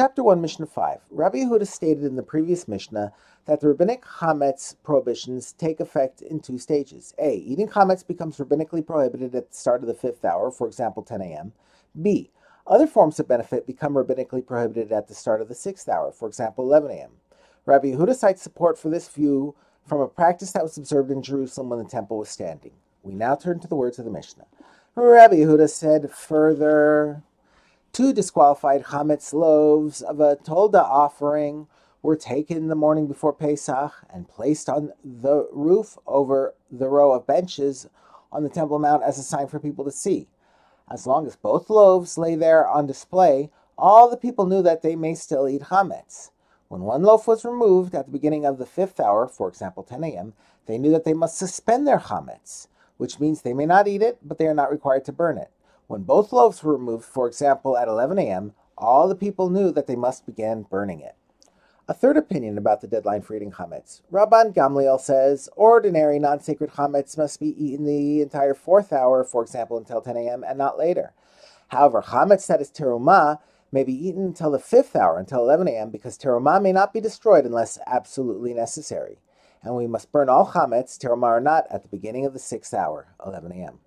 chapter 1, Mishnah 5, Rabbi Yehuda stated in the previous Mishnah that the rabbinic chametz prohibitions take effect in two stages. A. Eating chametz becomes rabbinically prohibited at the start of the fifth hour, for example, 10 a.m. B. Other forms of benefit become rabbinically prohibited at the start of the sixth hour, for example, 11 a.m. Rabbi Yehuda cites support for this view from a practice that was observed in Jerusalem when the temple was standing. We now turn to the words of the Mishnah. Rabbi Yehuda said further, two disqualified chametz loaves of a todah offering were taken the morning before Pesach and placed on the roof over the row of benches on the Temple Mount as a sign for people to see. As long as both loaves lay there on display, all the people knew that they may still eat chametz. When one loaf was removed at the beginning of the fifth hour, for example 10 a.m., they knew that they must suspend their chametz, which means they may not eat it, but they are not required to burn it. When both loaves were removed, for example at 11 a.m., all the people knew that they must begin burning it. A third opinion about the deadline for eating chametz. Rabban Gamliel says ordinary non-sacred chametz must be eaten the entire fourth hour, for example, until 10 a.m., and not later. However, chametz that is terumah may be eaten until the fifth hour, until 11 a.m., because terumah may not be destroyed unless absolutely necessary. And we must burn all chametz, terumah or not, at the beginning of the sixth hour, 11 a.m.